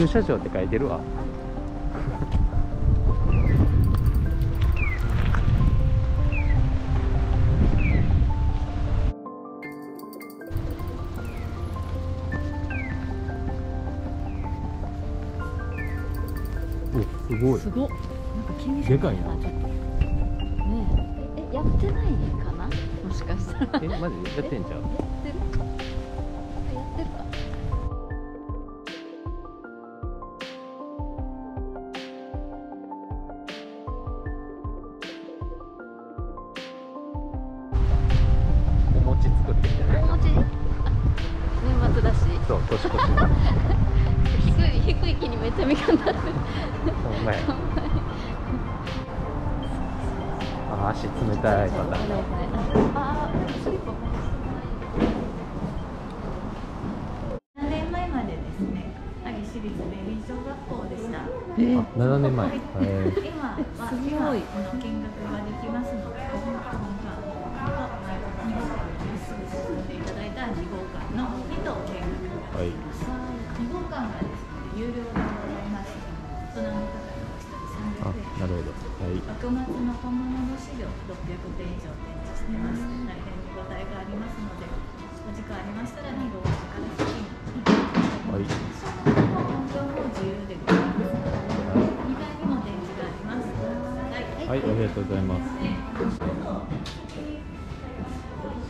駐車場って書いてるわ。おすごい。すごっ。なんか急にでかいな。ちょっとねえ。えやってないかな？もしかしたら。えマジ？やってんじゃん餅作ってんじゃな。いお餅あ年末だし。そう年越し 低い低い木にめっちゃみかんなってる。ほんまや。あ足冷たいパターン。あースリッパ7年前までですね、萩市立明倫小学校でした。えー。あ7年前。へえ今は、すごい今あの見学ができますので、進んでいただいた2号館の2と見学はい2号館がですね、有料でございます。大人の方が1人あ300円。なるほどはい幕末の本物の資料600点以上展示してます。大変見応えがありますので、お時間ありましたら2号館から先に。はい本当も自由でございます。2階にも展示があります。はい。はい、ありがとうございます。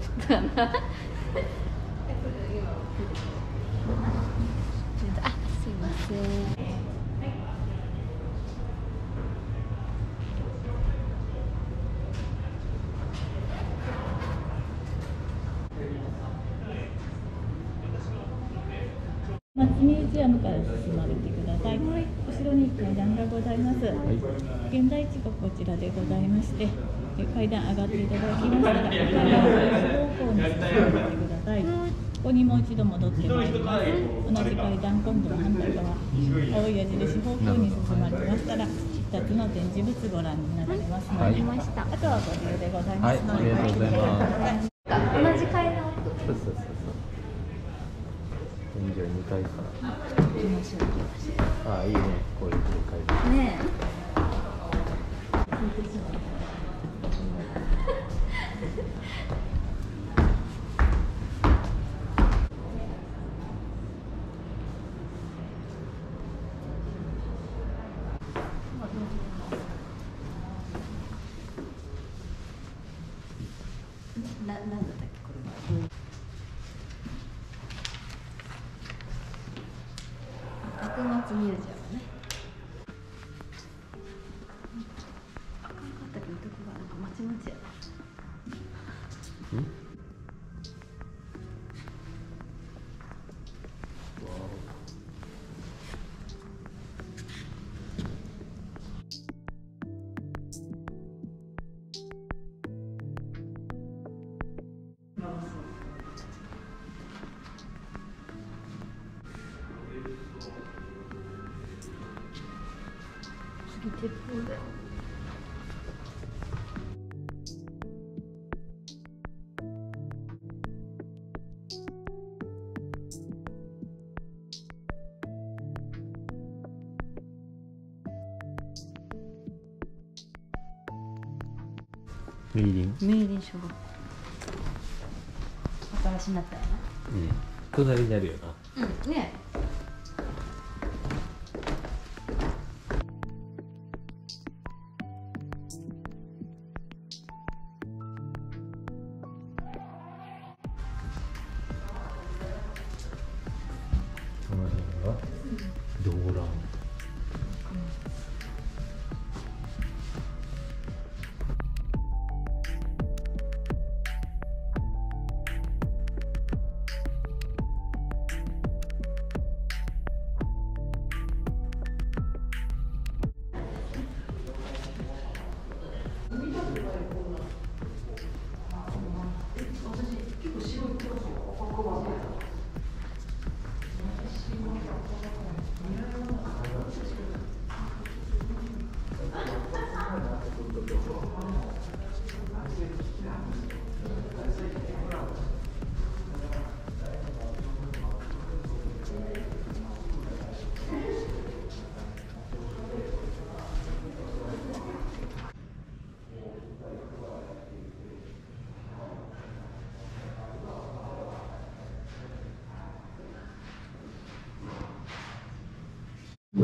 違ったかなあすいません松ミュージアムから進まれてください。後ろに階段がございます。現在地がこちらでございまして、え階段上がっていただきましたら、階段を方向に進んでください。ここにもう一度戻ってまいります。同じ階段、今度は反対側、青い矢印方向に進まれましたら、2つの展示物ご覧になられます。ので、はいあとはご自由でございます。ので、はいありがとうございます。同じ階段そうそうそうそう。天井2階から。ああ、いいね。こういう2階。ねえな、なんだったっけこれは。うん幕末ミュージアム。ミーリン。明林小学校新しいなったようん。隣にあるよな。なうんねこ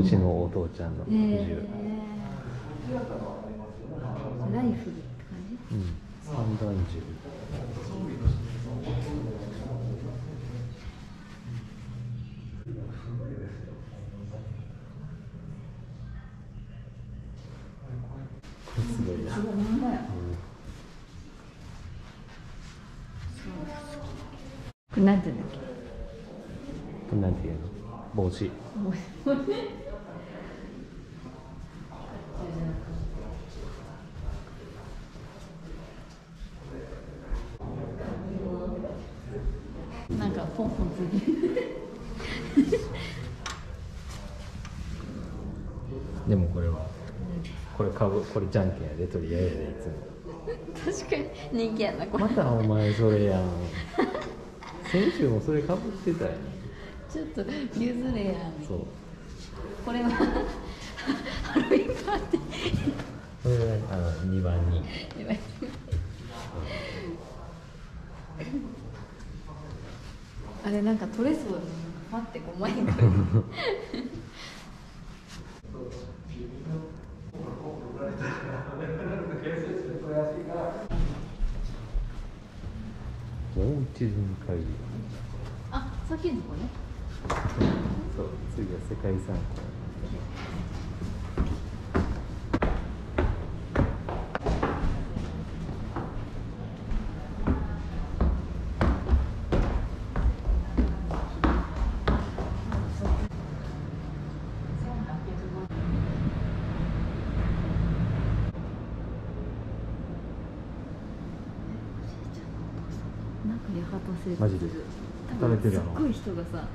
ちのお父ちゃん。のへえ銃、ライフルって感じうん、三段銃すごいな、なん。ていうん。だっけなん。ていうの帽子もうなんかポンポンついてるでもこれはこれ買うこれじゃんけんやで取り合いやでいつも。確かに人気やなこれ。またお前それやん。先週もそれかぶってたやんちょっと譲れやそう。これはハロウィンパーティこれがあの2番にーあれなんか取れそう待ってこう前に来るもう一巡会議あさっきのとこね。そう次は世界遺産か八幡生活マジで多分食べてるやろすっごい人がさ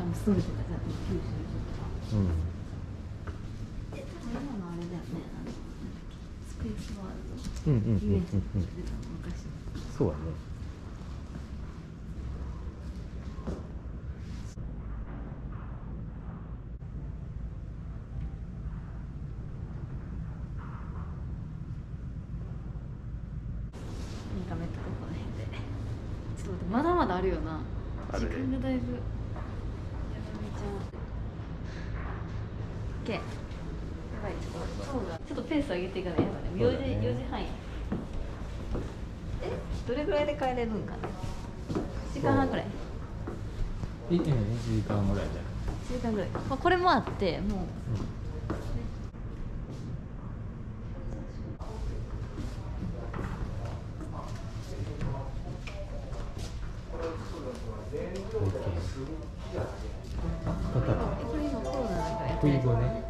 あのストレスがさ九州とか。うん。え多分今のあれだよね。あのスペースワールド。うんうんうんうん遊園地に出たの昔そうやねなんかめっちゃここら辺でちょっと待ってまだまだあるよなあるね時間がだいぶやめちゃう OK やばいちょっとそうだちょっとペース上げていかないとやばいね4時そうだね4時半やえどれぐらいで帰れるんかな？1時間半ぐらい？いう。ん1時間ぐらいだよ1時間ぐらい、まあ、これもあってもう。またえこれ今コロナだからやってない。福井語ね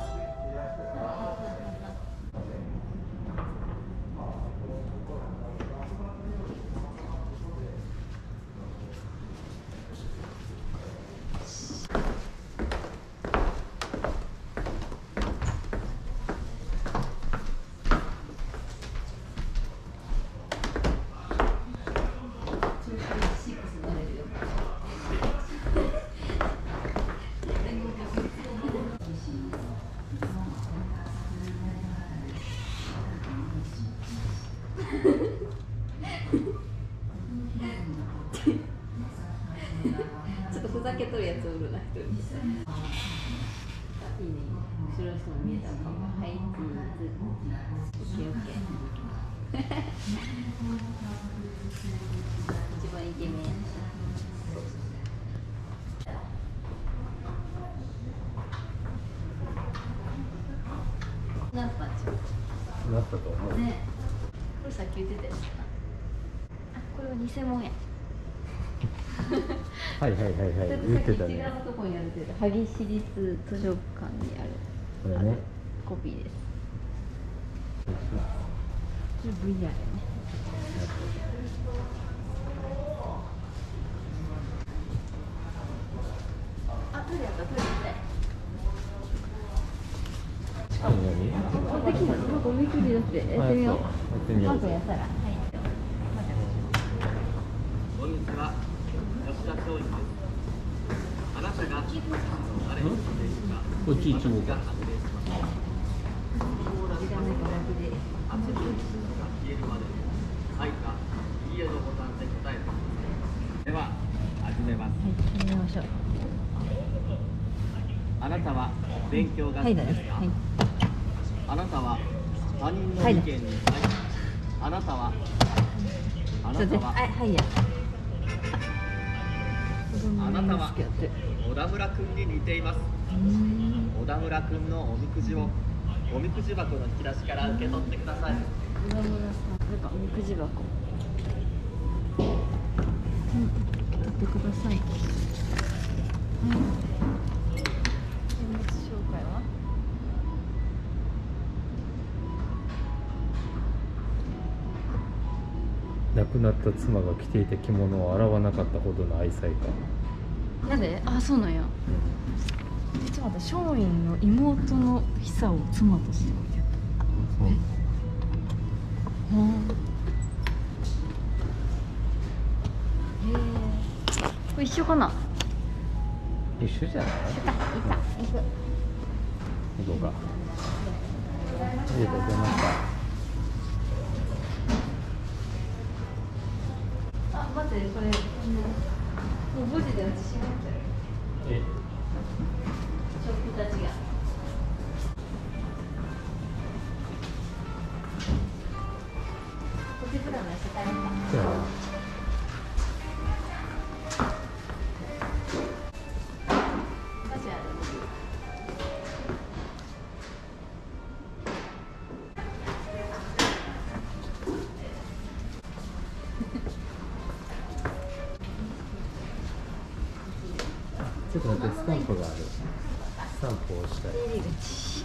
ちょっとふざけとるやつおるな一人いいね後ろの人も見えたかもはいチーズオッケーオッケー。一番イケメンやなったなったと思う。ねこれさっき言ってたやつかなあこれは偽物や。はいはいはいはい。言ってたね。うとこにあるけど萩市立図書館にあるこれね。コピーです。VR やねあトイレやったトイレ行きたい近いのにあできるなんか植木でだってやってみようやってみようまずやったらはいこんにちは。吉田です。あなたが誰にですか。こっちかが発生します。時間ないから楽で圧力が消えるまで、はいか、いいえのボタンで答えてください。では、始めます。はい始めましょうああなたは勉強が好きですか、ねはい。あなたは他人の意見にはいあなたはあなたははいはいやあなたは小田村君に似ています。うん小田村君のおみくじをおみくじ箱の引き出しから受け取ってください。岩村さんなんかおみくじ箱。うん取ってくださいはいくなった妻が着ていた着物を洗わなかったほどの愛妻か、なんで。あそうなんや。実は私松陰の妹の久を妻として見てそうえこれ一緒かな？一緒じゃない？いたいた行く。行こうか。ありがとうございました待ってこれもう5時で私閉まっちゃうえ食器たちがちょっと待ってスタンプがある。スタンプを押したい。入り口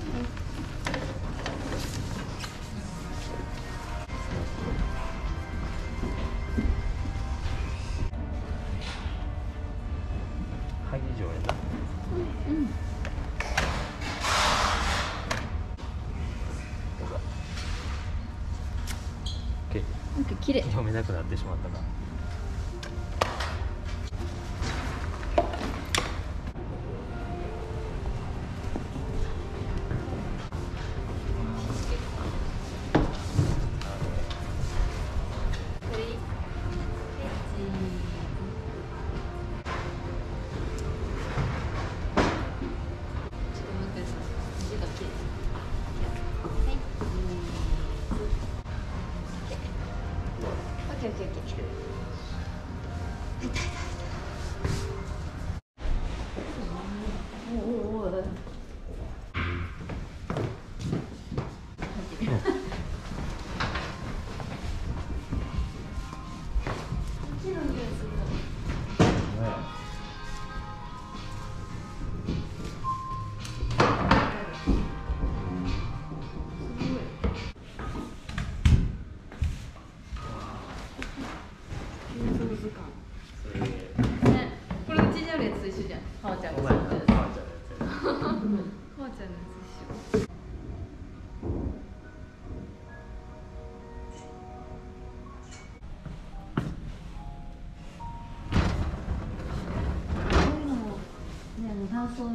木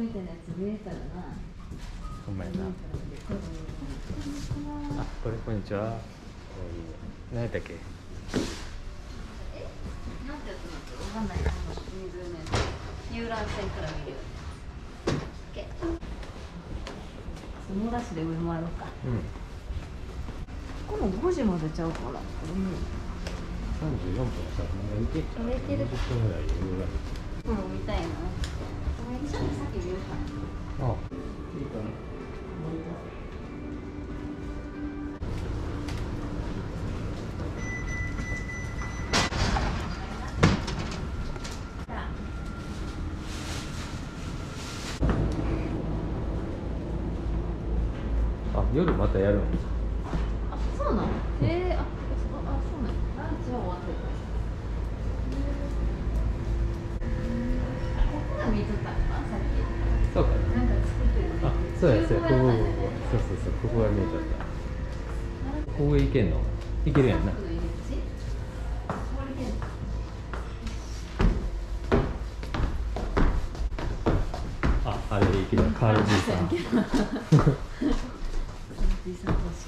みたいなやつ見えたらな。ほんまやなあこれこんにちは何やったっけ？なんてやつなんだろうわかんないな。遊覧船から見るよ。オッケー。そので上回ろうか。うんこの5時までちゃうから。これも34分さまだいけちゃういける20分ぐらいう。もう見たいな。ごそうやそうやここここそうそうそうここが見えちゃった。ここ上行けんの行けるやんなこの入り口これでああれ行けるカールじいさんじいさん欲し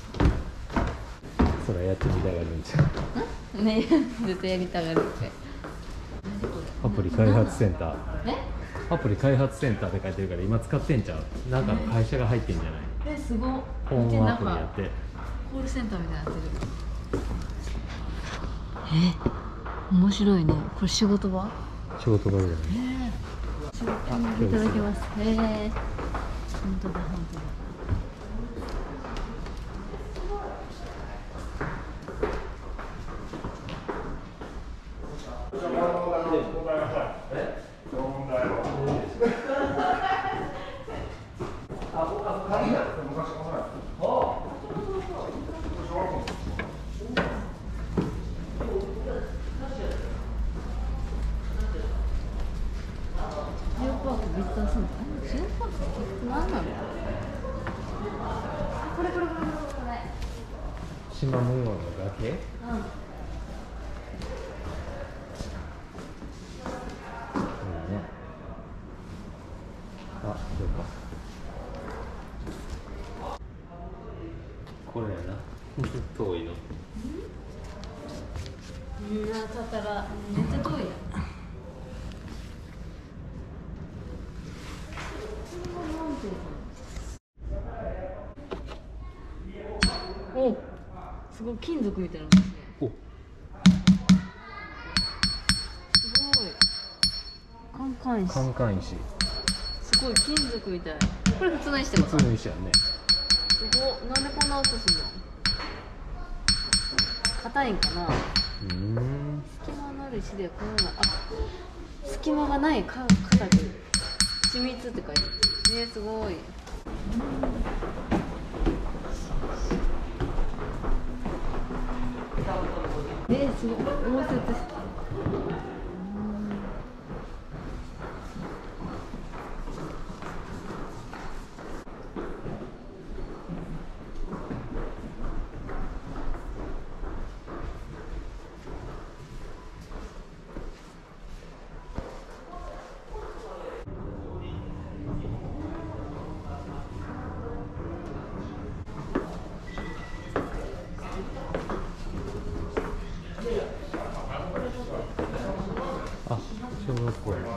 それやってみたがるんじゃんねずっとやりたがるってアプリ開発センターえアプリ開発センターって書いてるから今使ってんちゃう？なんか会社が入ってんじゃない？えすごっ。ホームアプリやって。コールセンターみたいになってる。え面白いね。これ仕事場？仕事場じゃない。仕事にいただきます。へえ。本当だ本当だジオパークビジターセンタージオパークって何なのあこれこれこれこれこれ島模様の崖うん。カン石カンカン石すごい金属みたい。これ普通の石ってこと普通の石やね。すごっ。なんでこんな音するの？硬いんかな？うーん。隙間のある石でこのようなあ隙間がないか硬く。緻密って書いてある。ねすごい。えー、すごい。応接あ小学校やあ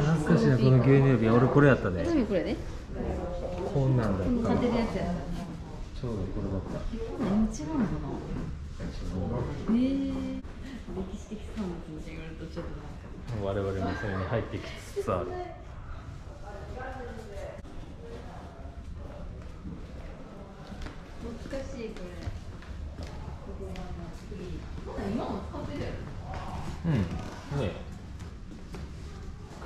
ー懐かしいなこの牛乳瓶俺これやったで。何これね。こんなんだった。立てるやつや。ちょうどこれだった。何？違うのかなえー、歴史的産物言われるとちょっとなんか。我々もそれに入ってきつつある懐かしいこれ今も使ってるようんね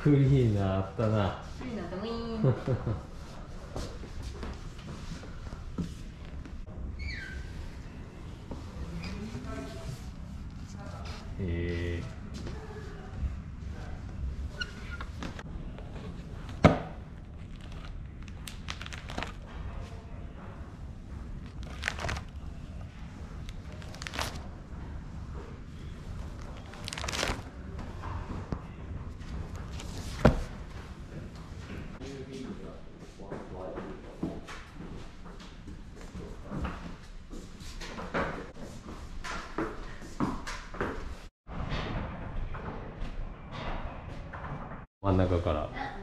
クリーナーあったな。クリーナーでもいい えー真ん中から。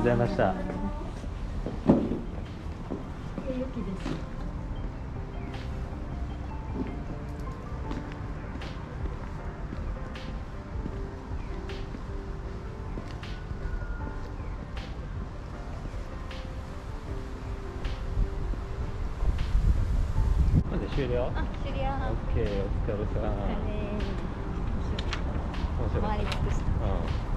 ございました。終了？あ終了。オッケーお疲れさん。面白かった。回り尽くした。うん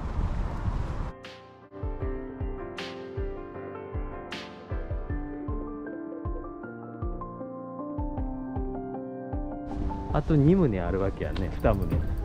と2棟あるわけやね。2棟。